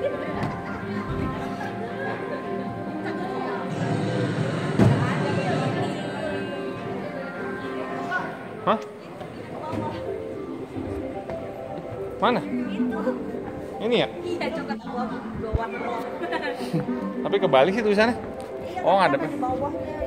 Hah? Mana? Itu. Ini ya? Iya, coba bawa bawa Tapi ke Bali sih tulisannya. Iya, oh, ngadep. Bawahnya.